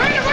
Right